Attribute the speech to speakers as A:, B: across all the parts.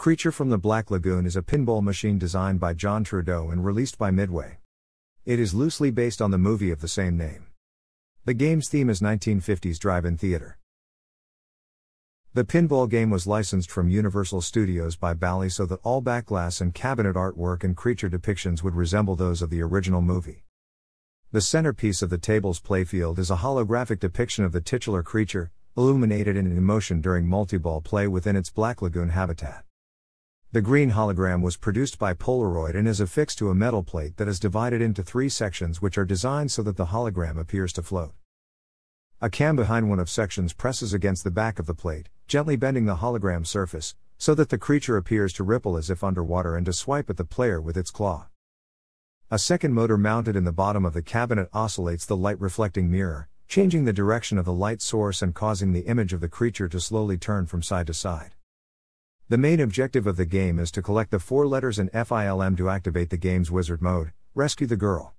A: Creature from the Black Lagoon is a pinball machine designed by John Trudeau and released by Midway. It is loosely based on the movie of the same name. The game's theme is 1950s drive in theater. The pinball game was licensed from Universal Studios by Bally so that all backglass and cabinet artwork and creature depictions would resemble those of the original movie. The centerpiece of the table's playfield is a holographic depiction of the titular creature, illuminated in motion during multi-ball play within its Black Lagoon habitat. The green hologram was produced by Polaroid and is affixed to a metal plate that is divided into three sections which are designed so that the hologram appears to float. A cam behind one of sections presses against the back of the plate, gently bending the hologram surface, so that the creature appears to ripple as if underwater and to swipe at the player with its claw. A second motor mounted in the bottom of the cabinet oscillates the light reflecting mirror, changing the direction of the light source and causing the image of the creature to slowly turn from side to side. The main objective of the game is to collect the four letters in FILM to activate the game's wizard mode, rescue the girl.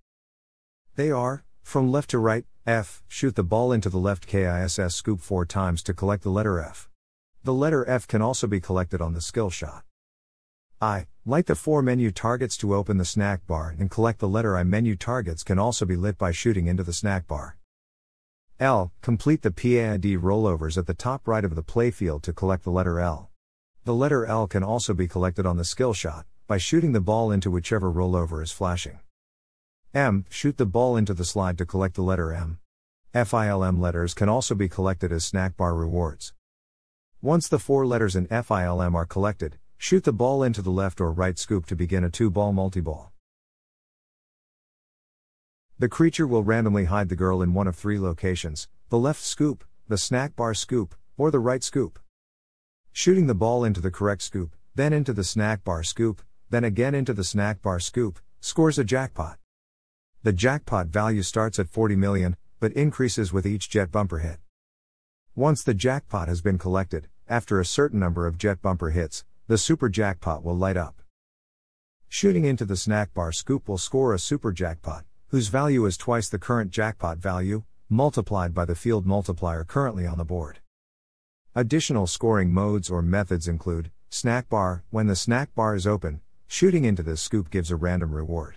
A: They are, from left to right, F, shoot the ball into the left KISS scoop four times to collect the letter F. The letter F can also be collected on the skill shot. I, light the four menu targets to open the snack bar and collect the letter I menu targets can also be lit by shooting into the snack bar. L, complete the PAID rollovers at the top right of the playfield to collect the letter L. The letter L can also be collected on the skill shot, by shooting the ball into whichever rollover is flashing. M. Shoot the ball into the slide to collect the letter M. FILM letters can also be collected as snack bar rewards. Once the four letters in FILM are collected, shoot the ball into the left or right scoop to begin a two ball multi-ball. The creature will randomly hide the girl in one of three locations the left scoop, the snack bar scoop, or the right scoop. Shooting the ball into the correct scoop, then into the snack bar scoop, then again into the snack bar scoop, scores a jackpot. The jackpot value starts at 40 million, but increases with each jet bumper hit. Once the jackpot has been collected, after a certain number of jet bumper hits, the super jackpot will light up. Shooting into the snack bar scoop will score a super jackpot, whose value is twice the current jackpot value, multiplied by the field multiplier currently on the board. Additional scoring modes or methods include snack bar, when the snack bar is open, shooting into this scoop gives a random reward.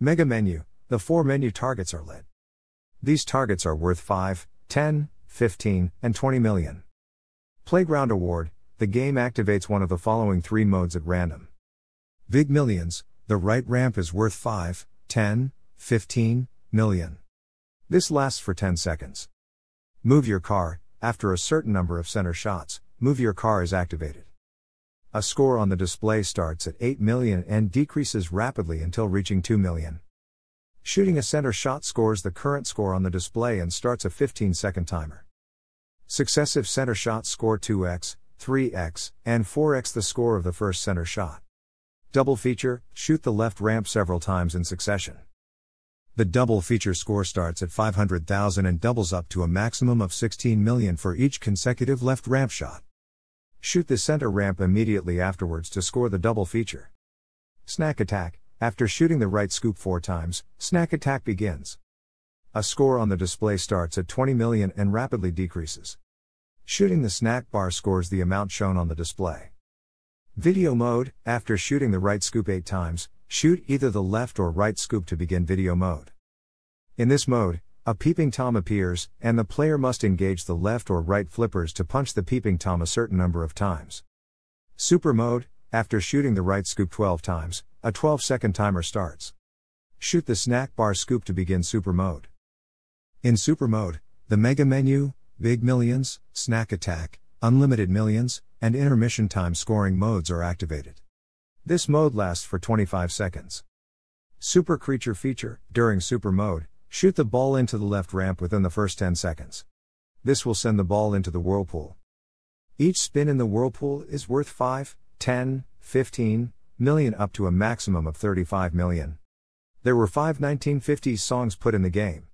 A: Mega menu, the four menu targets are lit. These targets are worth 5, 10, 15, and 20 million. Playground Award, the game activates one of the following three modes at random. Big Millions, the right ramp is worth 5, 10, 15 million. This lasts for 10 seconds. Move your car, after a certain number of center shots, Move Your Car is activated. A score on the display starts at 8 million and decreases rapidly until reaching 2 million. Shooting a center shot scores the current score on the display and starts a 15 second timer. Successive center shots score 2x, 3x, and 4x the score of the first center shot. Double feature, shoot the left ramp several times in succession. The double feature score starts at 500,000 and doubles up to a maximum of 16 million for each consecutive left ramp shot. Shoot the center ramp immediately afterwards to score the double feature. Snack attack, after shooting the right scoop four times, snack attack begins. A score on the display starts at 20 million and rapidly decreases. Shooting the snack bar scores the amount shown on the display. Video mode, after shooting the right scoop 8 times, shoot either the left or right scoop to begin video mode. In this mode, a peeping Tom appears, and the player must engage the left or right flippers to punch the peeping Tom a certain number of times. Super mode, after shooting the right scoop 12 times, a 12 second timer starts. Shoot the snack bar scoop to begin super mode. In super mode, the mega menu, big millions, snack attack, unlimited millions, and intermission time scoring modes are activated. This mode lasts for 25 seconds. Super Creature feature During Super Mode, shoot the ball into the left ramp within the first 10 seconds. This will send the ball into the whirlpool. Each spin in the whirlpool is worth 5, 10, 15 million up to a maximum of 35 million. There were five 1950s songs put in the game.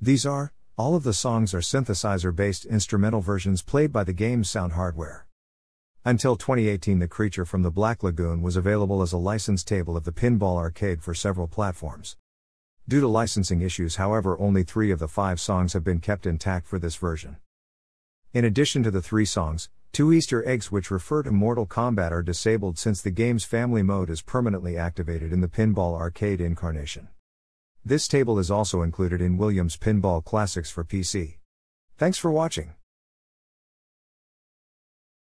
A: These are all of the songs are synthesizer based instrumental versions played by the game's sound hardware. Until 2018, The Creature from the Black Lagoon was available as a licensed table of the Pinball Arcade for several platforms. Due to licensing issues, however, only three of the five songs have been kept intact for this version. In addition to the three songs, Two Easter eggs which refer to Mortal Kombat are disabled since the game's family mode is permanently activated in the Pinball Arcade incarnation. This table is also included in Williams Pinball Classics for PC. Thanks for watching.